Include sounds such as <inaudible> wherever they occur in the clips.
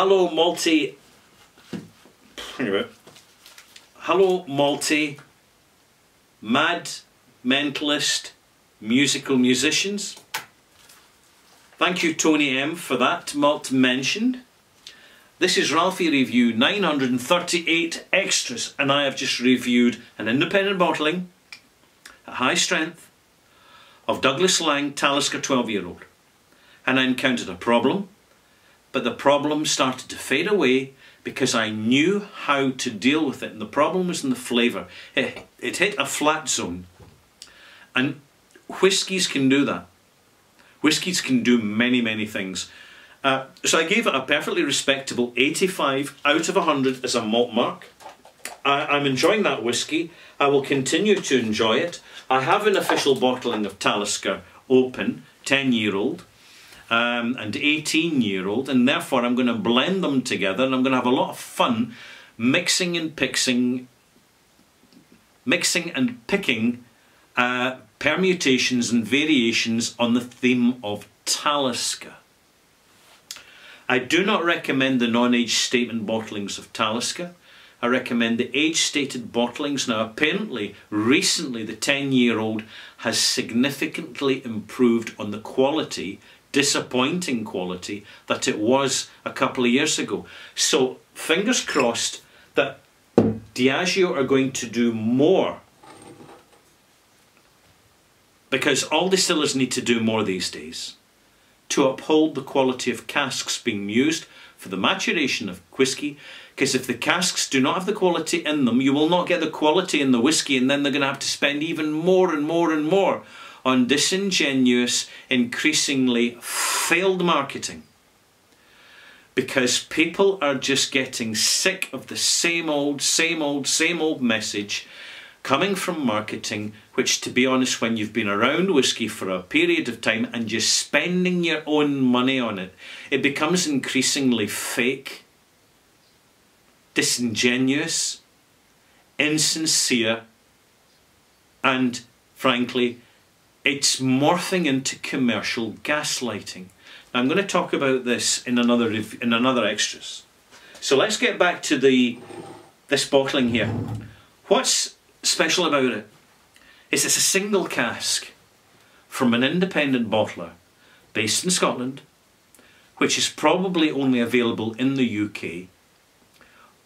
Hello, multi. Hello, multi. Mad mentalist musical musicians. Thank you, Tony M, for that malt mentioned. This is Ralfy Review 938 Extras, and I have just reviewed an independent bottling at high strength of Douglas Laing Talisker 12 year old. And I encountered a problem, but the problem started to fade away because I knew how to deal with it. And the problem was in the flavour. It, it hit a flat zone. And whiskies can do that. Whiskies can do many, many things. Uh, so I gave it a perfectly respectable 85 out of 100 as a malt mark. I, am enjoying that whisky. I will continue to enjoy it. I have an official bottling of Talisker open, 10 year old um, and 18 year old, and therefore I'm going to blend them together and I'm going to have a lot of fun mixing and picking, mixing and picking uh, permutations and variations on the theme of Talisker. I do not recommend the non-age statement bottlings of Talisker. I recommend the age-stated bottlings. Now, apparently, recently, the 10-year-old has significantly improved on the quality, disappointing quality, that it was a couple of years ago. So, fingers crossed that Diageo are going to do more because all distillers need to do more these days to uphold the quality of casks being used for the maturation of whisky because if the casks do not have the quality in them you will not get the quality in the whisky and then they're going to have to spend even more and more and more on disingenuous increasingly failed marketing. Because people are just getting sick of the same old same old same old message coming from marketing, which, to be honest, when you've been around whiskey for a period of time and you're spending your own money on it, it becomes increasingly fake, disingenuous, insincere, and frankly, it's morphing into commercial gaslighting. Now, I'm going to talk about this in another in another extras. So let's get back to the this bottling here. What's special about it is it's a single cask from an independent bottler based in Scotland, which is probably only available in the UK,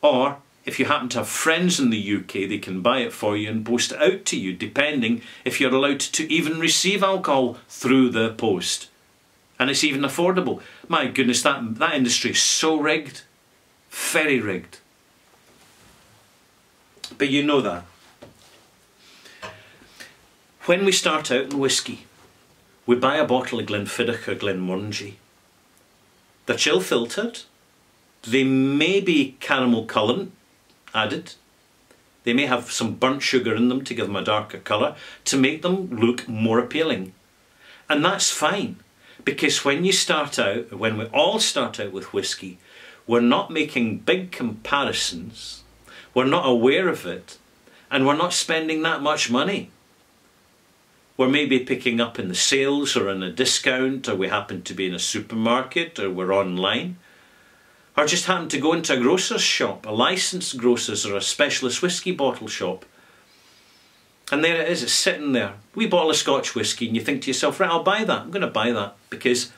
or if you happen to have friends in the UK, they can buy it for you and post it out to you, depending if you're allowed to even receive alcohol through the post. And it's even affordable. My goodness, that, that industry is so rigged. Very rigged. But you know that. When we start out in whisky, we buy a bottle of Glenfiddich or Glenmorangie. They're chill filtered. They may be caramel colour added. They may have some burnt sugar in them to give them a darker colour to make them look more appealing. And that's fine because when you start out, when we all start out with whisky, we're not making big comparisons, we're not aware of it, and we're not spending that much money we're maybe picking up in the sales or in a discount, or we happen to be in a supermarket, or we're online, or just happen to go into a grocer's shop, a licensed grocer's or a specialist whisky bottle shop. And there it is, it's sitting there. We bottle of Scotch whisky, and you think to yourself, right, I'll buy that. I'm going to buy that because,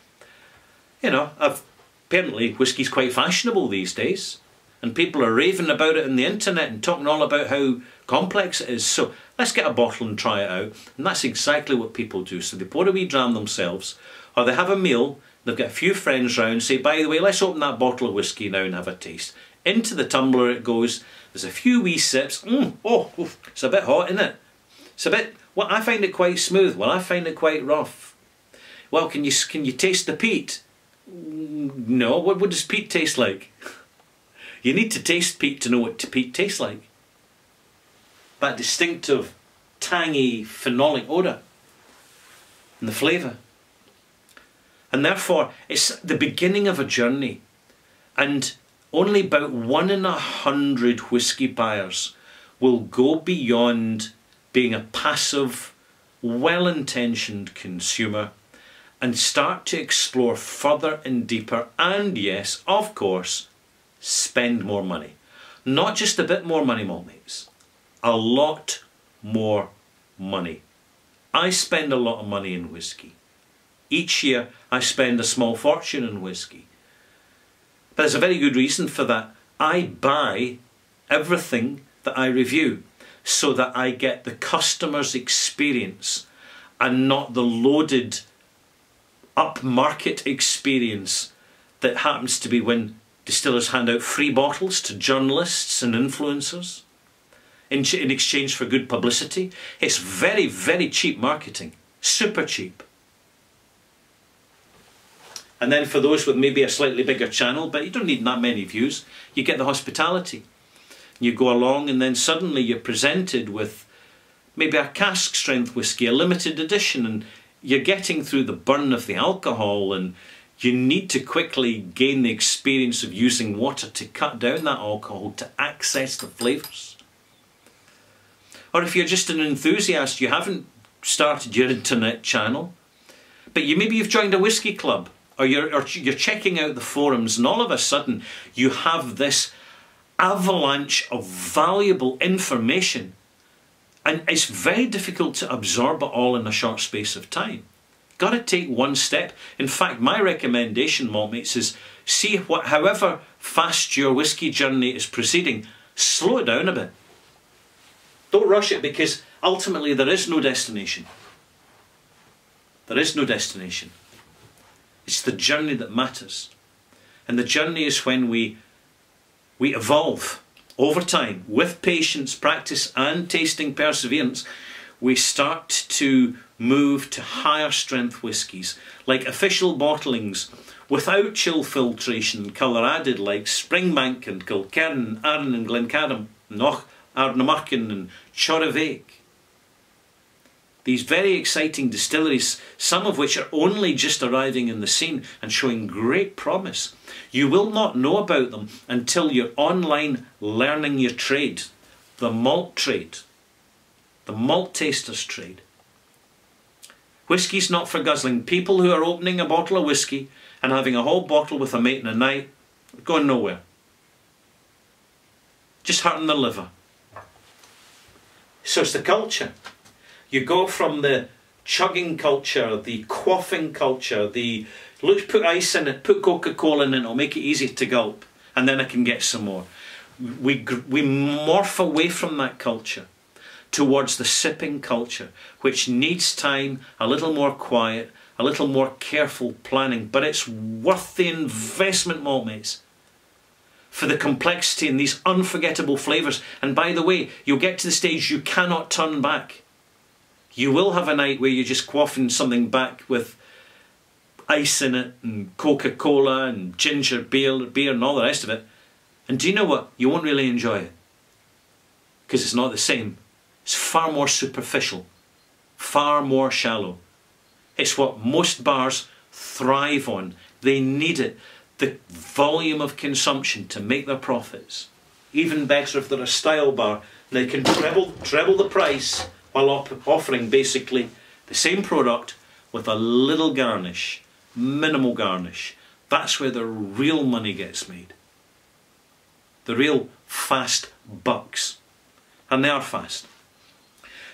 you know, I've, apparently whisky's quite fashionable these days and people are raving about it on the internet and talking all about how complex it is. So let's get a bottle and try it out. And that's exactly what people do. So they pour a wee dram themselves, or they have a meal, they've got a few friends round, say, by the way, let's open that bottle of whiskey now and have a taste. Into the tumbler it goes, there's a few wee sips, mm, oh, oof, it's a bit hot, isn't it? It's a bit, well, I find it quite smooth, well, I find it quite rough. Well, can you, can you taste the peat? Mm, no, what, what does peat taste like? You need to taste peat to know what peat tastes like. That distinctive, tangy, phenolic odour and the flavour. And therefore, it's the beginning of a journey. And only about one in a hundred whisky buyers will go beyond being a passive, well intentioned consumer and start to explore further and deeper, and yes, of course, spend more money. Not just a bit more money, mates. A lot more money. I spend a lot of money in whisky. Each year I spend a small fortune in whisky. There's a very good reason for that. I buy everything that I review so that I get the customer's experience and not the loaded upmarket experience that happens to be when distillers hand out free bottles to journalists and influencers in, in exchange for good publicity. It's very, very cheap marketing, super cheap. And then for those with maybe a slightly bigger channel, but you don't need that many views, you get the hospitality. You go along and then suddenly you're presented with maybe a cask strength whisky, a limited edition, and you're getting through the burn of the alcohol and you need to quickly gain the experience of using water to cut down that alcohol to access the flavours. Or if you're just an enthusiast, you haven't started your internet channel, but you maybe you've joined a whisky club or you're, or you're checking out the forums and all of a sudden you have this avalanche of valuable information and it's very difficult to absorb it all in a short space of time. Got to take one step. In fact, my recommendation, maltmates, is see what, however fast your whisky journey is proceeding, slow it down a bit. Don't rush it because ultimately there is no destination. There is no destination. It's the journey that matters. And the journey is when we, we evolve over time with patience, practice, and tasting perseverance. We start to move to higher strength whiskies, like official bottlings without chill filtration colour added, like Springbank and Kilkerran, Arran and Glencadam, Noch, Ardnamurchan and Torabhaig these very exciting distilleries, some of which are only just arriving in the scene and showing great promise. You will not know about them until you're online learning your trade, the malt trade, the malt tasters trade. Whiskey's not for guzzling. People who are opening a bottle of whiskey and having a whole bottle with a mate in a night going nowhere. Just hurting the liver. So it's the culture. You go from the chugging culture, the quaffing culture, the let's put ice in it, put Coca Cola in it, it'll make it easy to gulp, and then I can get some more. We, we morph away from that culture towards the sipping culture, which needs time, a little more quiet, a little more careful planning, but it's worth the investment, maltmates for the complexity and these unforgettable flavours. And by the way, you'll get to the stage you cannot turn back. You will have a night where you're just quaffing something back with ice in it and Coca-Cola and ginger beer, beer and all the rest of it. And do you know what? You won't really enjoy it. Because it's not the same. It's far more superficial. Far more shallow. It's what most bars thrive on. They need it. The volume of consumption to make their profits. Even better if they're a style bar. They can treble, treble the price while offering basically the same product with a little garnish, minimal garnish. That's where the real money gets made. The real fast bucks. And they are fast.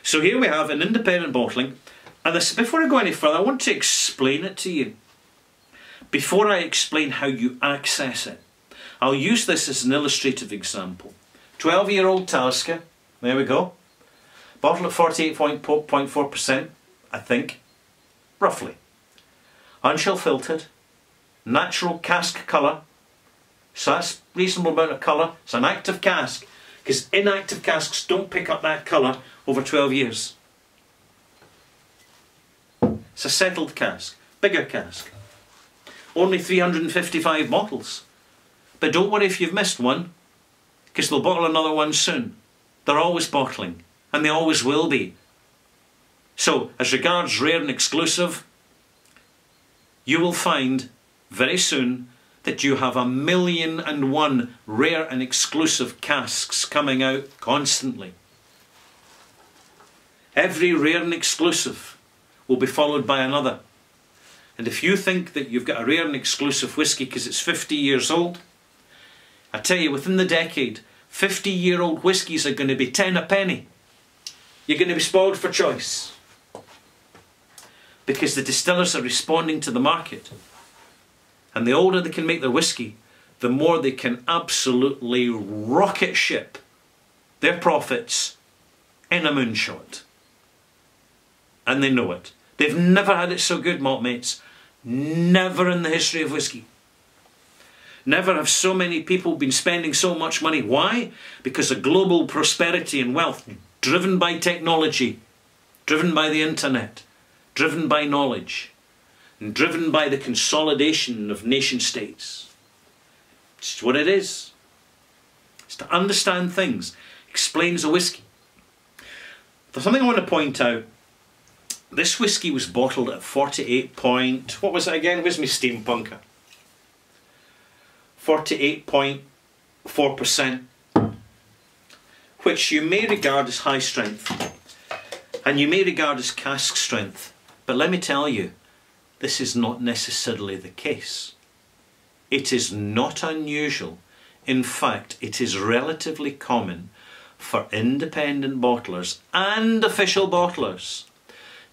So here we have an independent bottling. And this, before I go any further, I want to explain it to you. Before I explain how you access it, I'll use this as an illustrative example. 12 year old Talisker, there we go. Bottle at 48.4%, I think, roughly. Unchill filtered, natural cask colour, so that's reasonable amount of colour. It's an active cask, because inactive casks don't pick up that colour over 12 years. It's a settled cask, bigger cask. Only 355 bottles. But don't worry if you've missed one, because they'll bottle another one soon. They're always bottling and they always will be. So, as regards rare and exclusive, you will find very soon that you have a million and one rare and exclusive casks coming out constantly. Every rare and exclusive will be followed by another. And if you think that you've got a rare and exclusive whisky because it's 50 years old, I tell you, within the decade, 50 year old whiskies are going to be 10 a penny. You're going to be spoiled for choice. Because the distillers are responding to the market. And the older they can make their whisky, the more they can absolutely rocket ship their profits in a moonshot. And they know it. They've never had it so good, malt mates. Never in the history of whisky. Never have so many people been spending so much money. Why? Because of global prosperity and wealth driven by technology, driven by the internet, driven by knowledge, and driven by the consolidation of nation states. It's what it is. It's to understand things explains a whisky. There's something I want to point out. This whisky was bottled at 48 point, what was it again? Where's my steampunker? 48.4%, which you may regard as high strength, and you may regard as cask strength. But let me tell you, this is not necessarily the case. It is not unusual. In fact, it is relatively common for independent bottlers and official bottlers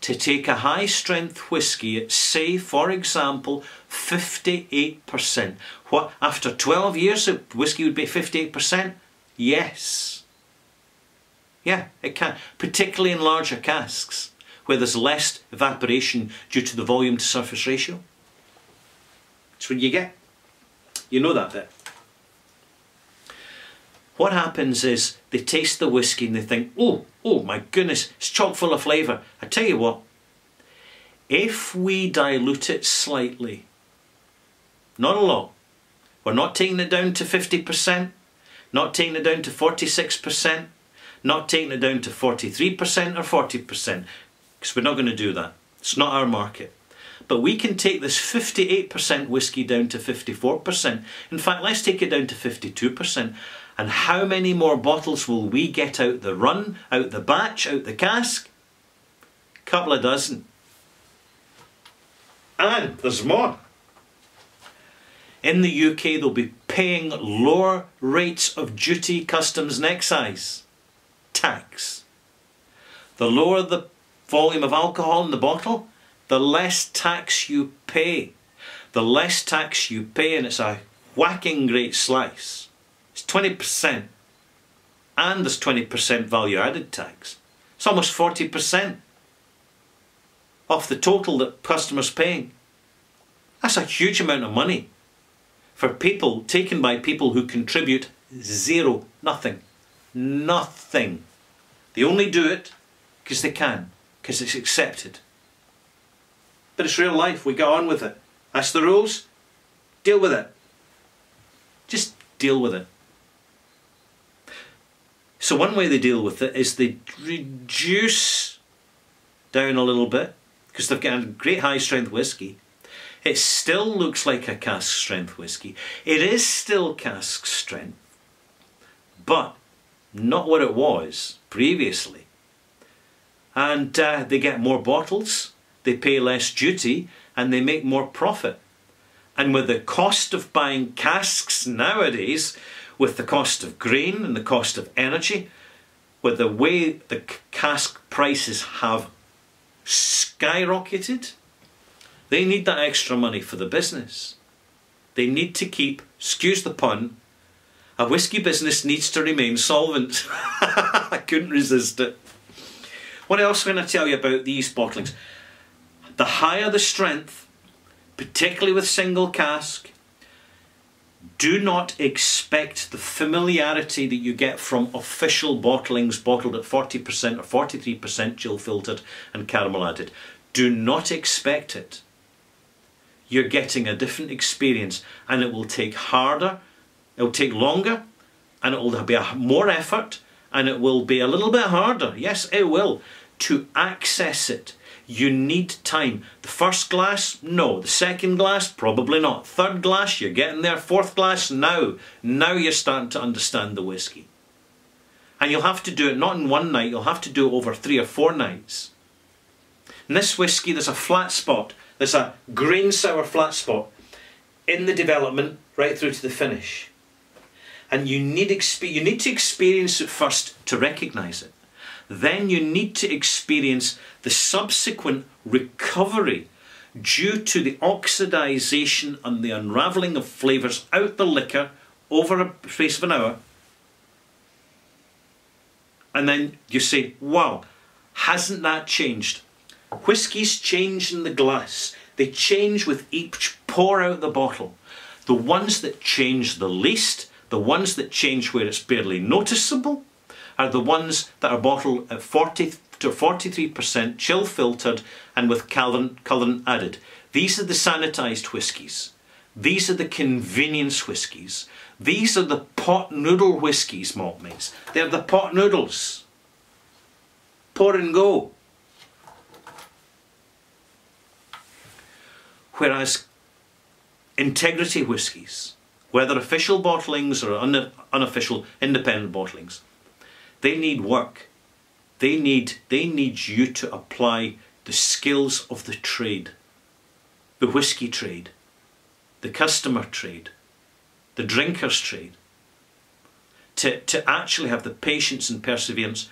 to take a high strength whisky at say for example 58%. What after 12 years whisky would be 58%? Yes. Yeah, it can, particularly in larger casks where there's less evaporation due to the volume to surface ratio. That's what you get. You know that bit. What happens is they taste the whiskey and they think, oh, oh my goodness, it's chock full of flavour. I tell you what, if we dilute it slightly, not a lot, we're not taking it down to 50%, not taking it down to 46%, not taking it down to 43% or 40%, because we're not going to do that. It's not our market. But we can take this 58% whiskey down to 54%. In fact, let's take it down to 52%. And how many more bottles will we get out the run, out the batch, out the cask? A couple of dozen. And there's more. In the UK, they'll be paying lower rates of duty, customs, and excise tax. The lower the volume of alcohol in the bottle, the less tax you pay. The less tax you pay, and it's a whacking great slice. It's 20%. And there's 20% value added tax. It's almost 40% off the total that customers paying. That's a huge amount of money for people taken by people who contribute zero, nothing, nothing. They only do it because they can, because it's accepted. But it's real life, we get on with it. That's the rules, deal with it. Just deal with it. So one way they deal with it is they reduce down a little bit because they've got a great high strength whiskey. It still looks like a cask strength whiskey. It is still cask strength, but not what it was previously. And uh, they get more bottles, they pay less duty, and they make more profit. And with the cost of buying casks nowadays, with the cost of grain and the cost of energy, with the way the cask prices have skyrocketed, they need that extra money for the business. They need to keep, excuse the pun, a whisky business needs to remain solvent. <laughs> I couldn't resist it. What else can I tell you about these bottlings? The higher the strength, particularly with single cask, do not expect the familiarity that you get from official bottlings bottled at 40% or 43% chill filtered and caramel added. Do not expect it. You're getting a different experience and it will take harder, it will take longer, and it will be a, more effort, and it will be a little bit harder, yes, it will, to access it you need time. The first glass, no. The second glass, probably not. Third glass, you're getting there. Fourth glass, now. Now you're starting to understand the whiskey. And you'll have to do it not in one night, you'll have to do it over three or four nights. In this whiskey, there's a flat spot There's a grain sour flat spot in the development right through to the finish. And you need, you need to experience it first to recognise it. Then you need to experience the subsequent recovery due to the oxidisation and the unravelling of flavours out the liquor over a space of an hour. And then you say, wow, hasn't that changed? Whiskies change in the glass. They change with each pour out the bottle. The ones that change the least, the ones that change where it's barely noticeable, are the ones that are bottled at 40 to 43% chill filtered and with colorant added. These are the sanitised whiskies. These are the convenience whiskies. These are the pot noodle whiskies, malt mates. They're the pot noodles. Pour and go. Whereas integrity whiskies, whether official bottlings or un unofficial independent bottlings, they need work. They need, they need you to apply the skills of the trade, the whisky trade, the customer trade, the drinker's trade, to, to actually have the patience and perseverance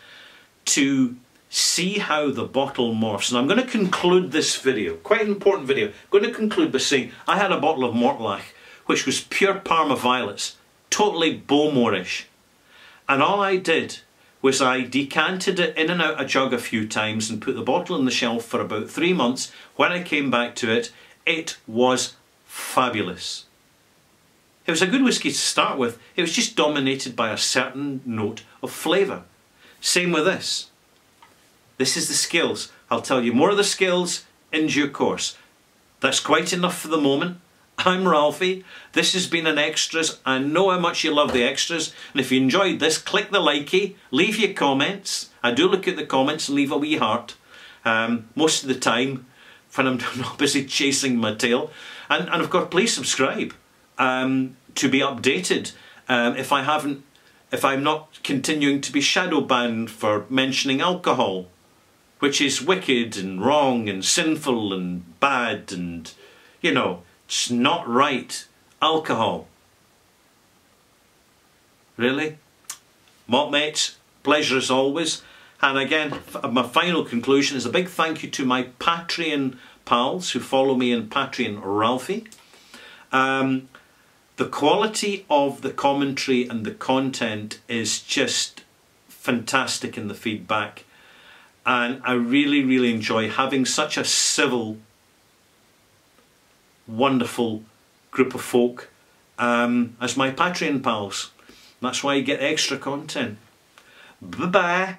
to see how the bottle morphs. And I'm going to conclude this video, quite an important video. I'm going to conclude by saying I had a bottle of Mortlach, which was pure Parma violets, totally Bowmorish. And all I did was I decanted it in and out a jug a few times and put the bottle on the shelf for about three months. When I came back to it, it was fabulous. It was a good whisky to start with. It was just dominated by a certain note of flavour. Same with this. This is the skills. I'll tell you more of the skills in due course. That's quite enough for the moment. I'm Ralfy. This has been an extras. I know how much you love the extras. And if you enjoyed this, click the likey, leave your comments. I do look at the comments and leave a wee heart. Um, most of the time when I'm <laughs> not busy chasing my tail. And, and of course, please subscribe um, to be updated. Um, if I haven't, if I'm not continuing to be shadow banned for mentioning alcohol which is wicked and wrong and sinful and bad and, you know, it's not right. Alcohol. Really? Malt mates, pleasure as always. And again, my final conclusion is a big thank you to my Patreon pals who follow me in Patreon Ralfy. Um, the quality of the commentary and the content is just fantastic in the feedback and I really, really enjoy having such a civil, wonderful group of folk um, as my Patreon pals. That's why you get extra content. Bye bye.